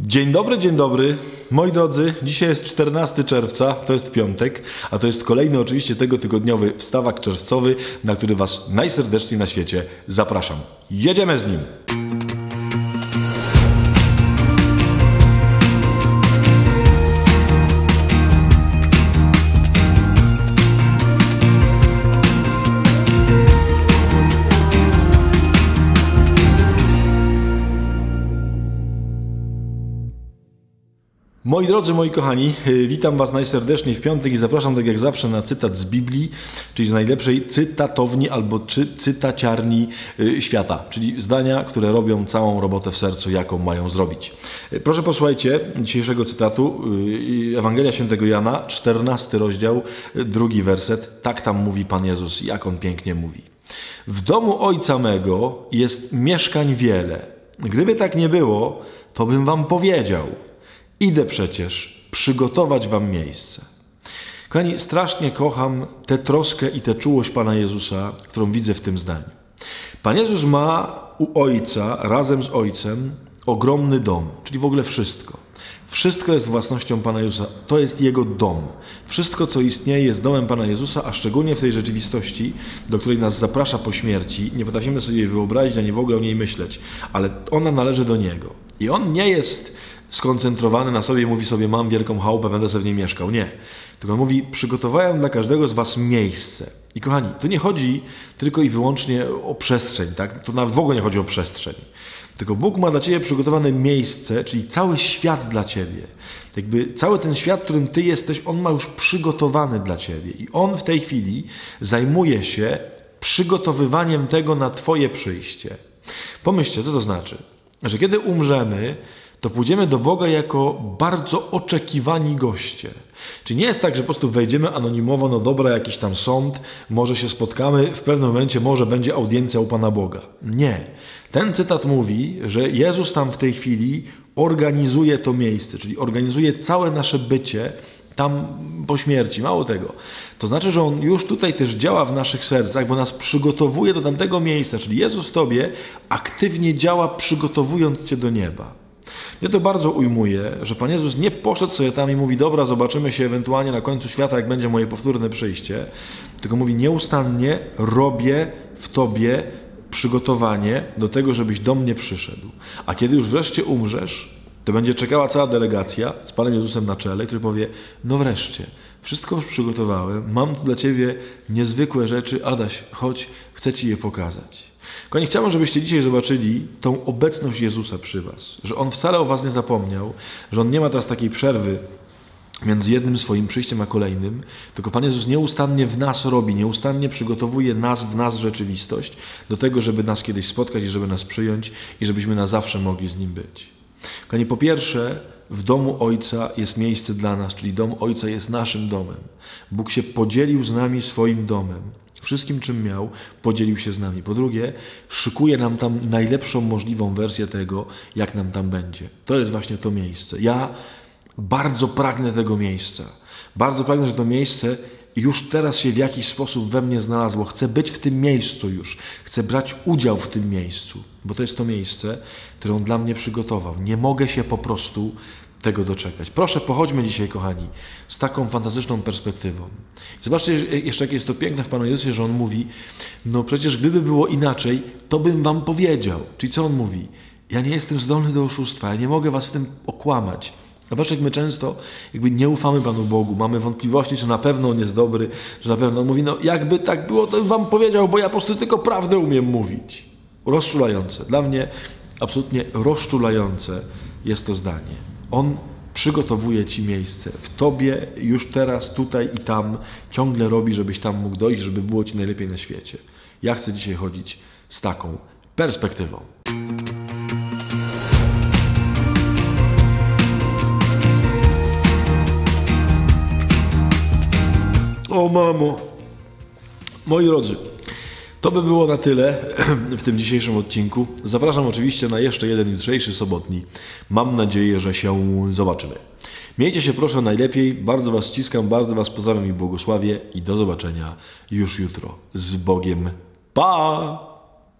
Dzień dobry, dzień dobry. Moi drodzy, dzisiaj jest 14 czerwca, to jest piątek, a to jest kolejny oczywiście tego tygodniowy wstawak czerwcowy, na który Was najserdeczniej na świecie zapraszam. Jedziemy z nim! Moi drodzy, moi kochani, y, witam Was najserdeczniej w piątek i zapraszam tak jak zawsze na cytat z Biblii, czyli z najlepszej cytatowni albo czy cytaciarni y, świata, czyli zdania, które robią całą robotę w sercu, jaką mają zrobić. Y, proszę posłuchajcie dzisiejszego cytatu Ewangelia Świętego Jana, 14 rozdział, drugi werset. Tak tam mówi Pan Jezus, jak On pięknie mówi. W domu Ojca mego jest mieszkań wiele. Gdyby tak nie było, to bym Wam powiedział – Idę przecież przygotować wam miejsce. Kochani, strasznie kocham tę troskę i tę czułość Pana Jezusa, którą widzę w tym zdaniu. Pan Jezus ma u Ojca, razem z Ojcem, ogromny dom, czyli w ogóle wszystko. Wszystko jest własnością Pana Jezusa. To jest Jego dom. Wszystko, co istnieje, jest domem Pana Jezusa, a szczególnie w tej rzeczywistości, do której nas zaprasza po śmierci, nie potrafimy sobie jej wyobrazić, ani w ogóle o niej myśleć, ale ona należy do Niego. I On nie jest skoncentrowany na sobie i mówi sobie, mam wielką chałupę, będę sobie w niej mieszkał. Nie. Tylko on mówi, przygotowałem dla każdego z was miejsce. I kochani, tu nie chodzi tylko i wyłącznie o przestrzeń, tak? To nawet w ogóle nie chodzi o przestrzeń. Tylko Bóg ma dla Ciebie przygotowane miejsce, czyli cały świat dla Ciebie. Jakby cały ten świat, w którym Ty jesteś, On ma już przygotowany dla Ciebie. I On w tej chwili zajmuje się przygotowywaniem tego na Twoje przyjście. Pomyślcie, co to znaczy? Że kiedy umrzemy, to pójdziemy do Boga jako bardzo oczekiwani goście. Czy nie jest tak, że po prostu wejdziemy anonimowo, no dobra, jakiś tam sąd, może się spotkamy, w pewnym momencie może będzie audiencja u Pana Boga. Nie. Ten cytat mówi, że Jezus tam w tej chwili organizuje to miejsce, czyli organizuje całe nasze bycie tam po śmierci. Mało tego. To znaczy, że On już tutaj też działa w naszych sercach, bo nas przygotowuje do tamtego miejsca, czyli Jezus w Tobie aktywnie działa, przygotowując Cię do nieba. Mnie to bardzo ujmuje, że Pan Jezus nie poszedł sobie tam i mówi, dobra, zobaczymy się ewentualnie na końcu świata, jak będzie moje powtórne przyjście, tylko mówi, nieustannie robię w Tobie przygotowanie do tego, żebyś do mnie przyszedł. A kiedy już wreszcie umrzesz, to będzie czekała cała delegacja z Panem Jezusem na czele, który powie, no wreszcie, wszystko już przygotowałem, mam tu dla Ciebie niezwykłe rzeczy, Adaś, chodź, chcę Ci je pokazać. Kochani, chciałbym, żebyście dzisiaj zobaczyli tą obecność Jezusa przy Was, że On wcale o Was nie zapomniał, że On nie ma teraz takiej przerwy między jednym swoim przyjściem a kolejnym, tylko Pan Jezus nieustannie w nas robi, nieustannie przygotowuje nas, w nas rzeczywistość do tego, żeby nas kiedyś spotkać i żeby nas przyjąć i żebyśmy na zawsze mogli z Nim być. Kochani, po pierwsze, w domu Ojca jest miejsce dla nas, czyli dom Ojca jest naszym domem. Bóg się podzielił z nami swoim domem. Wszystkim, czym miał, podzielił się z nami. Po drugie, szykuje nam tam najlepszą możliwą wersję tego, jak nam tam będzie. To jest właśnie to miejsce. Ja bardzo pragnę tego miejsca. Bardzo pragnę, że to miejsce już teraz się w jakiś sposób we mnie znalazło. Chcę być w tym miejscu już. Chcę brać udział w tym miejscu, bo to jest to miejsce, które on dla mnie przygotował. Nie mogę się po prostu tego doczekać. Proszę, pochodźmy dzisiaj, kochani, z taką fantastyczną perspektywą. Zobaczcie jeszcze, jakie jest to piękne w Panu Jezusie, że On mówi, no przecież gdyby było inaczej, to bym wam powiedział. Czyli co On mówi? Ja nie jestem zdolny do oszustwa, ja nie mogę was w tym okłamać. Zobaczcie, jak my często jakby nie ufamy Panu Bogu, mamy wątpliwości, czy na pewno On jest dobry, że na pewno On mówi, no jakby tak było, to bym wam powiedział, bo ja po prostu tylko prawdę umiem mówić. Rozczulające. Dla mnie absolutnie rozczulające jest to zdanie. On przygotowuje Ci miejsce. W Tobie już teraz, tutaj i tam ciągle robi, żebyś tam mógł dojść, żeby było Ci najlepiej na świecie. Ja chcę dzisiaj chodzić z taką perspektywą. O mamo, moi drodzy, to by było na tyle w tym dzisiejszym odcinku. Zapraszam oczywiście na jeszcze jeden jutrzejszy sobotni. Mam nadzieję, że się zobaczymy. Miejcie się proszę najlepiej. Bardzo Was ściskam, bardzo Was pozdrawiam i błogosławię i do zobaczenia już jutro. Z Bogiem. Pa!